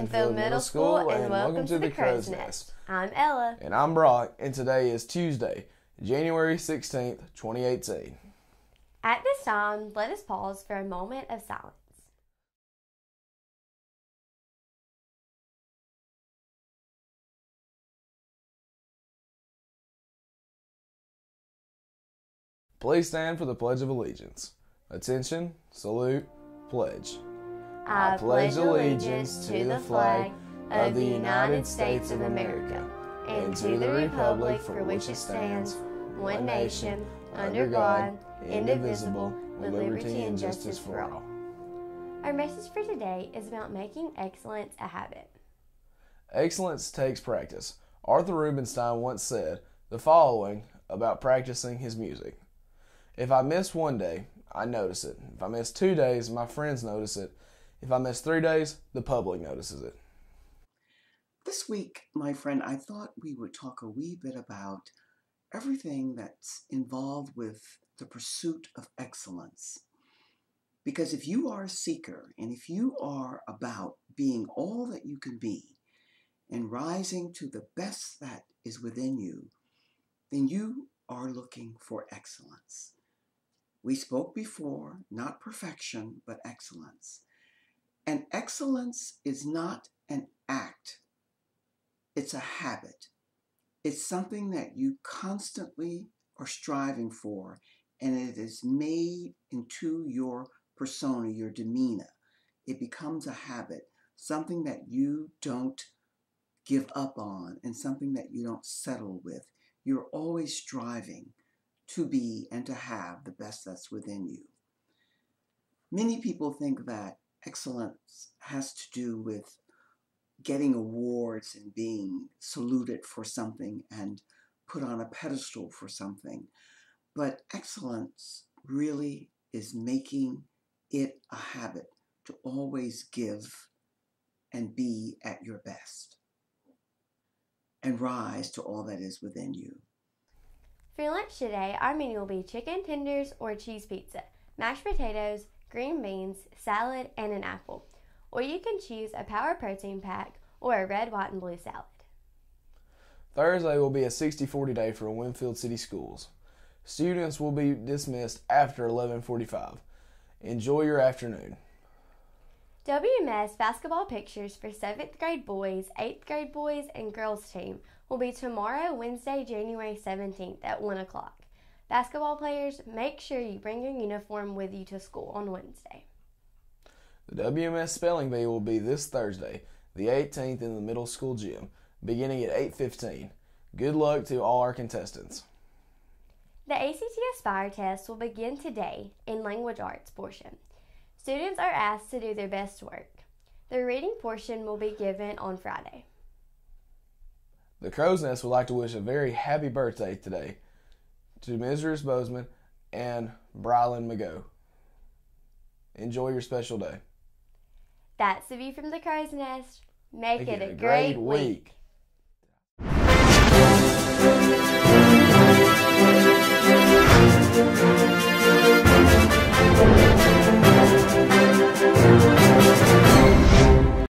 Winfield Middle School, and welcome to the Crow's Nest. I'm Ella. And I'm Brock, and today is Tuesday, January 16th, 2018. At this time, let us pause for a moment of silence. Please stand for the Pledge of Allegiance. Attention, salute, pledge. I pledge allegiance to the flag of the United States of America and to the republic for which it stands, one nation, under God, indivisible, with liberty and justice for all. Our message for today is about making excellence a habit. Excellence takes practice. Arthur Rubinstein once said the following about practicing his music If I miss one day, I notice it. If I miss two days, my friends notice it. If I miss three days, the public notices it. This week, my friend, I thought we would talk a wee bit about everything that's involved with the pursuit of excellence. Because if you are a seeker and if you are about being all that you can be and rising to the best that is within you, then you are looking for excellence. We spoke before, not perfection, but excellence. And excellence is not an act, it's a habit. It's something that you constantly are striving for, and it is made into your persona, your demeanor. It becomes a habit, something that you don't give up on, and something that you don't settle with. You're always striving to be and to have the best that's within you. Many people think that excellence has to do with getting awards and being saluted for something and put on a pedestal for something. But excellence really is making it a habit to always give and be at your best and rise to all that is within you. For lunch today, our menu will be chicken tenders or cheese pizza, mashed potatoes, green beans, salad, and an apple. Or you can choose a power protein pack or a red, white, and blue salad. Thursday will be a 60 40 day for Winfield City Schools. Students will be dismissed after 11:45. Enjoy your afternoon. WMS basketball pictures for 7th grade boys, 8th grade boys, and girls team will be tomorrow, Wednesday, January 17th at 1 o'clock. Basketball players, make sure you bring your uniform with you to school on Wednesday. The WMS Spelling Bee will be this Thursday, the 18th in the middle school gym, beginning at 8:15. Good luck to all our contestants. The ACT Aspire test will begin today in language arts portion. Students are asked to do their best work. The reading portion will be given on Friday. The Crow's Nest would like to wish a very happy birthday today to Mrs. Bozeman and Brylan McGo. Enjoy your special day. That's the view from the Crow's Nest. Make, Make it, it, a great, great week. week.